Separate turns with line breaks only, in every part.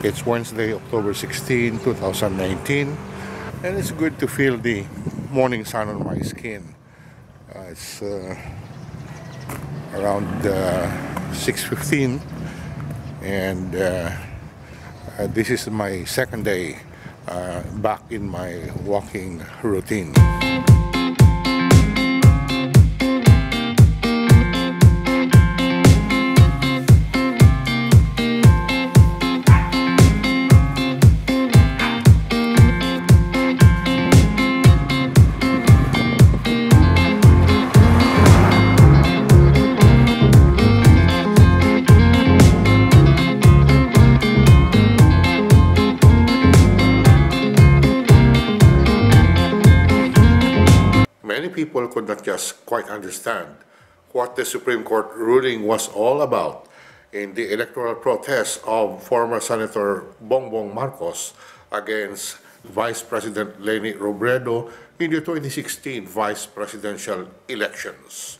It's Wednesday, October 16, 2019, and it's good to feel the morning sun on my skin. Uh, it's uh, around uh, 6.15 and uh, uh, this is my second day uh, back in my walking routine. Many people could not just quite understand what the Supreme Court ruling was all about in the electoral protest of former Senator Bongbong Marcos against Vice President Leni Robredo in the 2016 vice presidential elections.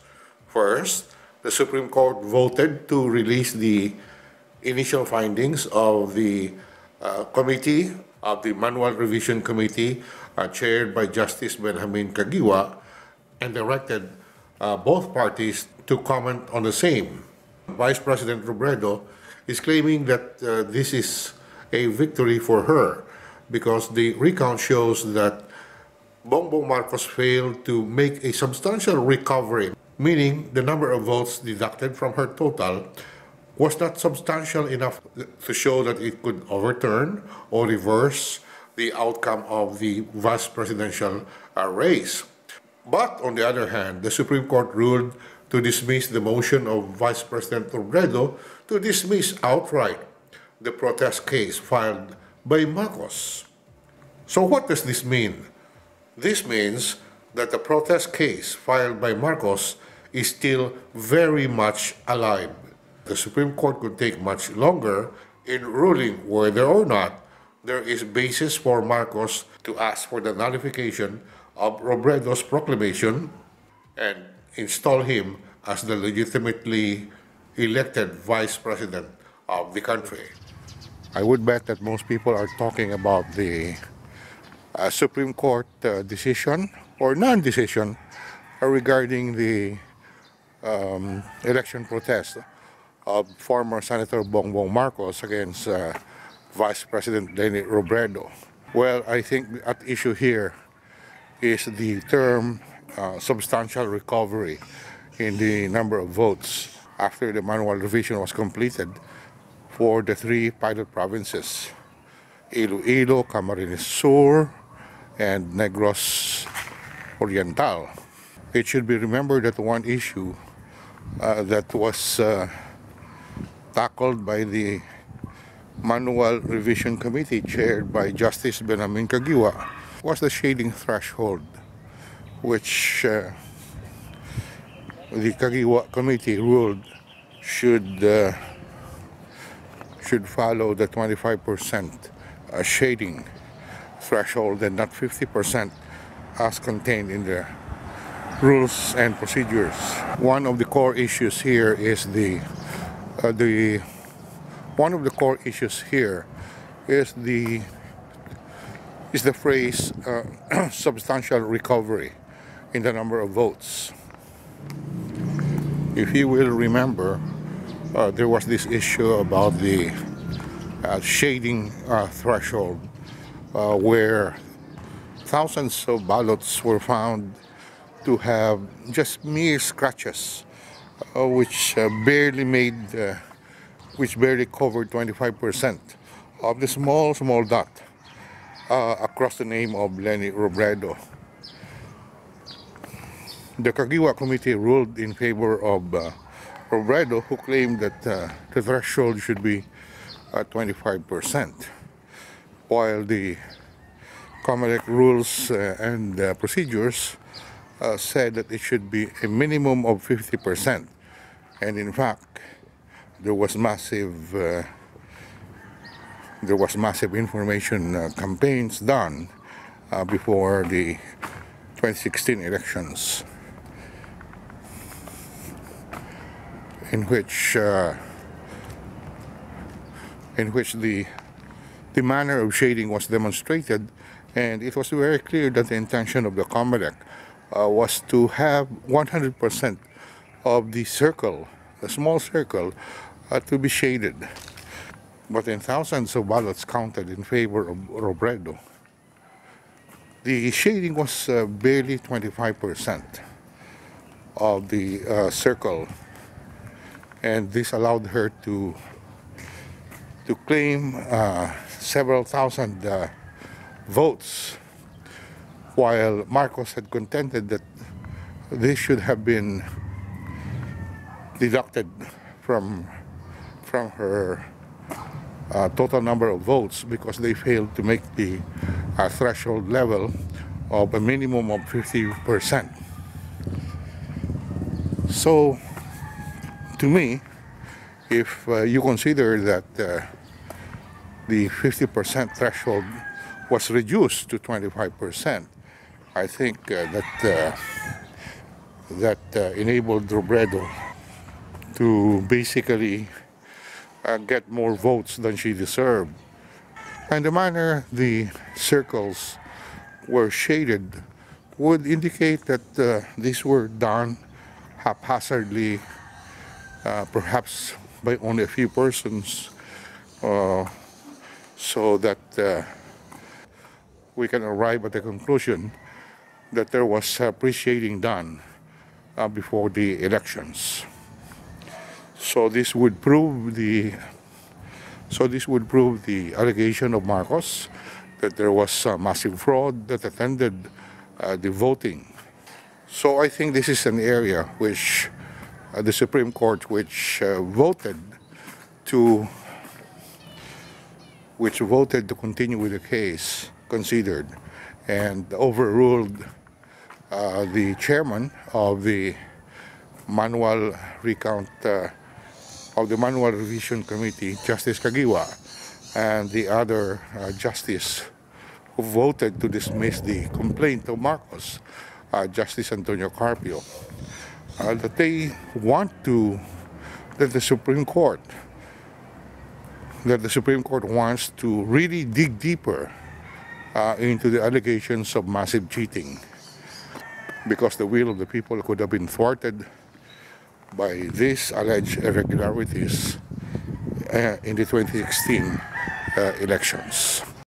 First, the Supreme Court voted to release the initial findings of the uh, committee, of the Manual Revision Committee, uh, chaired by Justice Benjamin Caguioa, and directed uh, both parties to comment on the same. Vice President Robredo is claiming that uh, this is a victory for her because the recount shows that Bongbong Marcos failed to make a substantial recovery, meaning the number of votes deducted from her total was not substantial enough to show that it could overturn or reverse the outcome of the vice presidential uh, race. But on the other hand, the Supreme Court ruled to dismiss the motion of Vice President Robredo to dismiss outright the protest case filed by Marcos. So what does this mean? This means that the protest case filed by Marcos is still very much alive. The Supreme Court could take much longer in ruling whether or not there is basis for Marcos to ask for the nullification of Robredo's proclamation and install him as the legitimately elected vice president of the country. I would bet that most people are talking about the uh, Supreme Court uh, decision or non-decision regarding the um, election protest of former Senator Bongbong Marcos against uh, Vice President Leni Robredo. Well, I think at issue here is the term uh, substantial recovery in the number of votes after the manual revision was completed for the three pilot provinces, Iloilo, Camarines Sur, and Negros Oriental. It should be remembered that one issue uh, that was uh, tackled by the Manual Revision Committee chaired by Justice Benjamin Caguioa was the shading threshold, which uh, the Caguioa Committee ruled should uh, should follow the 25% uh, shading threshold and not 50% as contained in the rules and procedures. One of the core issues here is the uh, the one of the core issues here is the is the phrase uh, substantial recovery in the number of votes. If you will remember, uh, there was this issue about the uh, shading uh, threshold uh, where thousands of ballots were found to have just mere scratches uh, which barely made which barely covered 25% of the small small dot uh, across the name of Leni Robredo. The Caguioa Committee ruled in favor of uh, Robredo, who claimed that uh, the threshold should be at 25%, while the COMELEC rules uh, and uh, procedures uh, said that it should be a minimum of 50%. And in fact, there was massive there was massive information uh, campaigns done uh, before the 2016 elections in which uh, in which the the manner of shading was demonstrated, and it was very clear that the intention of the Comelec uh, was to have 100% of the circle, the small circle, uh, to be shaded. But in thousands of ballots counted in favor of Robredo, the shading was uh, barely 25% of the uh, circle, and this allowed her to to claim uh, several thousand uh, votes, while Marcos had contended that this should have been deducted from from her uh, total number of votes because they failed to make the uh, threshold level of a minimum of 50 percent. So, to me, if uh, you consider that uh, the 50% threshold was reduced to 25%, I think uh, that uh, that enabled Robredo to basically uh, get more votes than she deserved. And the manner the circles were shaded would indicate that uh, these were done haphazardly, uh, perhaps by only a few persons, uh, so that uh, we can arrive at the conclusion that there was appreciating done uh, before the elections. So this would prove the so this would prove the allegation of Marcos that there was uh, massive fraud that attended uh, the voting. So I think this is an area which uh, the Supreme Court, which uh, voted to which voted to continue with the case, considered and overruled uh, the chairman of the manual recount uh, of the manual revision committee, Justice Caguioa, and the other uh, justice who voted to dismiss the complaint of Marcos, uh, Justice Antonio Carpio, uh, that they want to that the Supreme Court that the Supreme Court wants to really dig deeper uh, into the allegations of massive cheating. Because the will of the people could have been thwarted by these alleged irregularities uh, in the 2016 uh, elections.